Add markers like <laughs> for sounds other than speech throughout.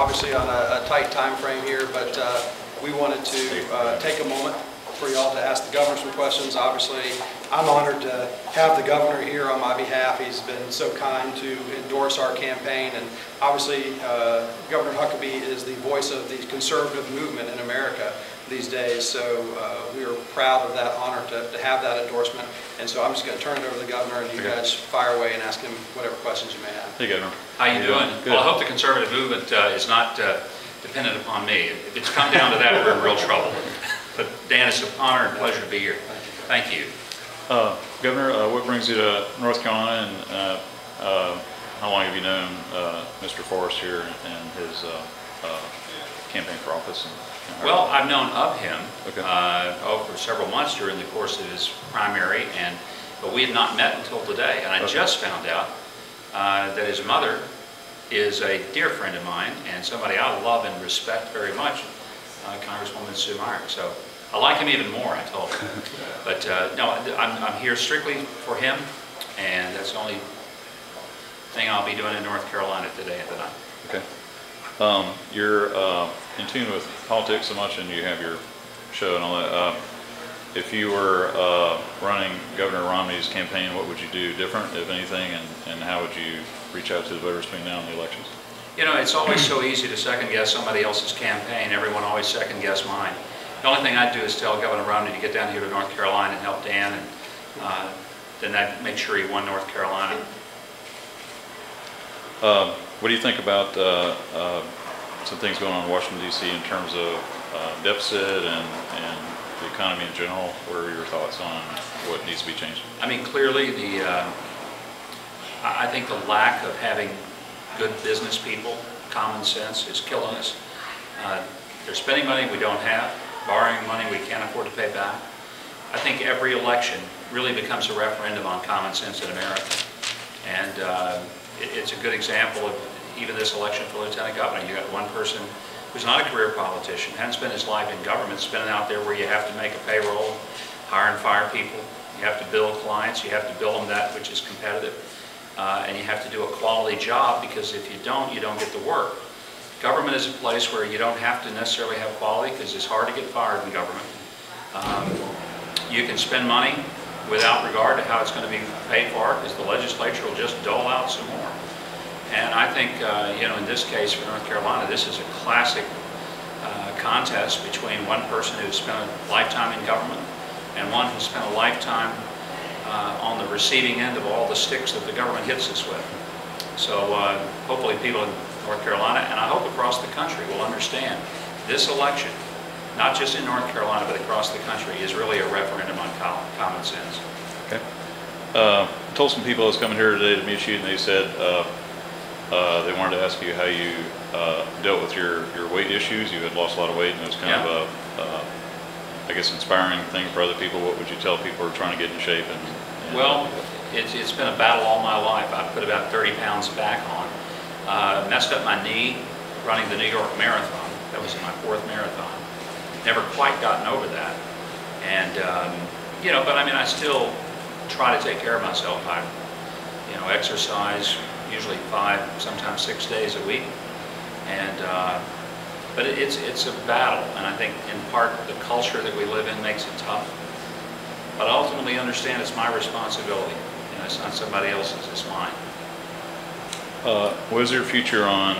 obviously on a a tight time frame here, but uh, we wanted to uh, take a moment for y'all to ask the governor some questions. Obviously, I'm honored to have the governor here on my behalf. He's been so kind to endorse our campaign, and obviously, uh, Governor Huckabee is the voice of the conservative movement in America these days, so uh, we are proud of that honor to to have that endorsement. And so I'm just going to turn it over to the governor, and you Okay. guys fire away and ask him whatever questions you may have. Hey, Governor. How you doing? Good. Well, I hope the conservative movement uh, is not uh, dependent upon me. If it's come down to that, we're in real trouble. But Dan, it's an honor and pleasure to be here. Thank you. Uh, Governor, uh, what brings you to North Carolina and uh, uh, how long have you known uh, Mr. Forest here and his uh, uh, campaign for office? and- Well, I've known of him Okay. uh, oh, for several months during the course of his primary, and, but we had not met until today. And I Okay. just found out uh, that his mother is a dear friend of mine and somebody I love and respect very much, uh, Congresswoman Sue Myrick. So I like him even more, I told her. <laughs> But uh, no, I'm, I'm here strictly for him, and that's the only thing I'll be doing in North Carolina today and tonight. Okay. Um, You're uh, in tune with politics so much and you have your show and all that. Uh, If you were uh, running Governor Romney's campaign, what would you do different, if anything? And and how would you reach out to the voters between now and the elections? You know, it's always so easy to second guess somebody else's campaign. Everyone always second guess mine. The only thing I'd do is tell Governor Romney to get down here to North Carolina and help Dan, and uh, then I'd make sure he won North Carolina. Um, What do you think about uh, uh, some things going on in Washington DC in terms of uh, deficit and and the economy in general? What are your thoughts on what needs to be changed? I mean, clearly, the, uh, I think the lack of having good business people, common sense, is killing us. Uh, They're spending money we don't have, borrowing money we can't afford to pay back. I think every election really becomes a referendum on common sense in America. And uh, it- it's a good example of even this election for lieutenant governor. You got one person who's not a career politician, hasn't spent his life in government, spending out there where you have to make a payroll, hire and fire people, you have to build clients, you have to build them that which is competitive, uh, and you have to do a quality job, because if you don't, you don't get the work. Government is a place where you don't have to necessarily have quality, because it's hard to get fired in government. Um, You can spend money without regard to how it's going to be paid for, because the legislature will just dole out some more. And I think, uh, you know, in this case for North Carolina, this is a classic uh, contest between one person who's spent a lifetime in government and one who's spent a lifetime uh, on the receiving end of all the sticks that the government hits us with. So uh, hopefully people in North Carolina, and I hope across the country, will understand this election, not just in North Carolina, but across the country, is really a referendum on common sense. Okay. Uh, I Told some people I was coming here today to meet you, and they said uh, they wanted to ask you how you uh, dealt with your, your weight issues. You had lost a lot of weight, and it was kind of a, uh, I guess, inspiring thing for other people. What would you tell people who are trying to get in shape? And, and Well, it's, it's been a battle all my life. I put about 30 pounds back on. Uh, messed up my knee running the New York Marathon. That was my fourth marathon. Never quite gotten over that. And, um, you know, but I mean, I still try to take care of myself. I, you know, exercise usually five, sometimes six days a week. And, uh, but it- it's, it's a battle. And I think in part the culture that we live in makes it tough. But I ultimately understand it's my responsibility. You know, it's not somebody else's, it's mine. Uh, What is your future on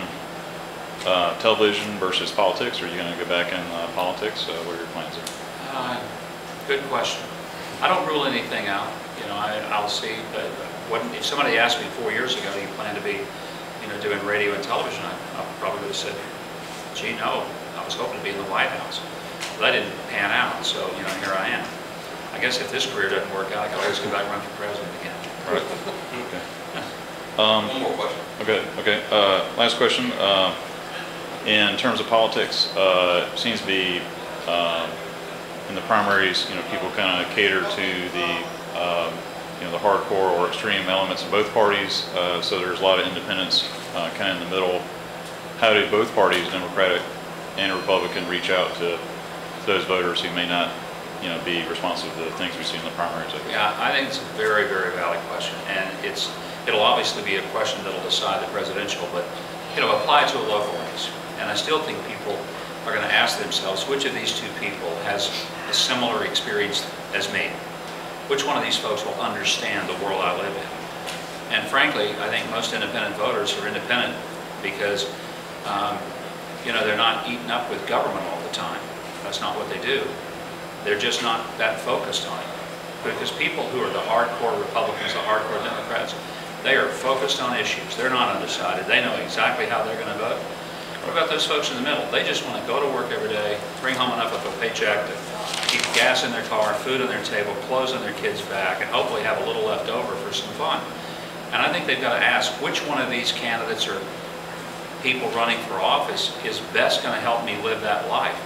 uh, television versus politics? Are you going to go back in uh, politics? Uh, What are your plans there? Uh, Good question. I don't rule anything out, you know, I, I'll see, but what, if somebody asked me four years ago, do you plan to be, you know, doing radio and television, I I probably would have said, gee, no, I was hoping to be in the White House. But that didn't pan out, so, you know, here I am. I guess if this career doesn't work out, I can always go back and run for president again. Right. Okay. <laughs> Um, One more question. Okay, okay. Uh, Last question. Uh, In terms of politics, uh, it seems to be, uh, in the primaries, you know, people kind of cater to the, um, you know, the hardcore or extreme elements of both parties. Uh, So there's a lot of independents kind of in the middle. How do both parties, Democratic and Republican, reach out to those voters who may not, you know, be responsive to the things we see in the primaries? I? Yeah, I think it's a very, very valid question, and it's, It'll obviously be a question that'll decide the presidential, but, you know, apply to a local race. And I still think people are going to ask themselves, which of these two people has a similar experience as me? Which one of these folks will understand the world I live in? And frankly, I think most independent voters are independent because, um, you know, they're not eaten up with government all the time. That's not what they do. They're just not that focused on it. Because people who are the hardcore Republicans, the hardcore Democrats, they are focused on issues. They're not undecided. They know exactly how they're going to vote. What about those folks in the middle? They just want to go to work every day, bring home enough of a paycheck to keep gas in their car, food on their table, clothes on their kids' back, and hopefully have a little left over for some fun. And I think they've got to ask, which one of these candidates or people running for office is best going to help me live that life?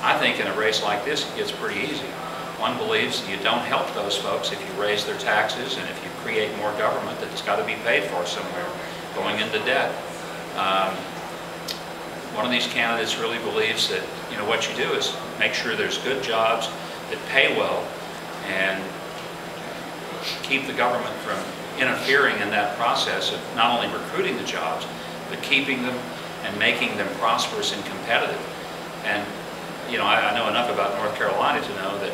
I think in a race like this, it gets pretty easy. One believes you don't help those folks if you raise their taxes and if you create more government that's got to be paid for somewhere, going into debt. Um, one of these candidates really believes that, you know, what you do is make sure there's good jobs that pay well and keep the government from interfering in that process of not only recruiting the jobs, but keeping them and making them prosperous and competitive. And, you know, I, I know enough about North Carolina to know that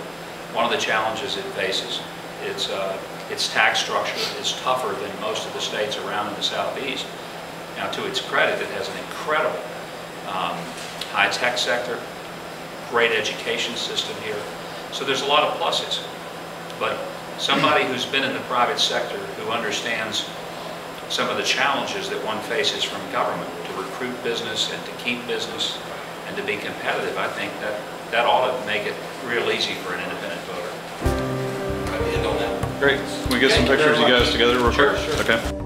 one of the challenges it faces, its, uh, its tax structure is tougher than most of the states around in the southeast. Now, to its credit, it has an incredible um, high-tech sector, great education system here. So there's a lot of pluses. But somebody who's been in the private sector, who understands some of the challenges that one faces from government to recruit business and to keep business and to be competitive, I think that, that ought to make it real easy for an independent voter. End on that. Great. Can we get some Thank you very pictures of you guys together real Sure, quick? sure. Okay.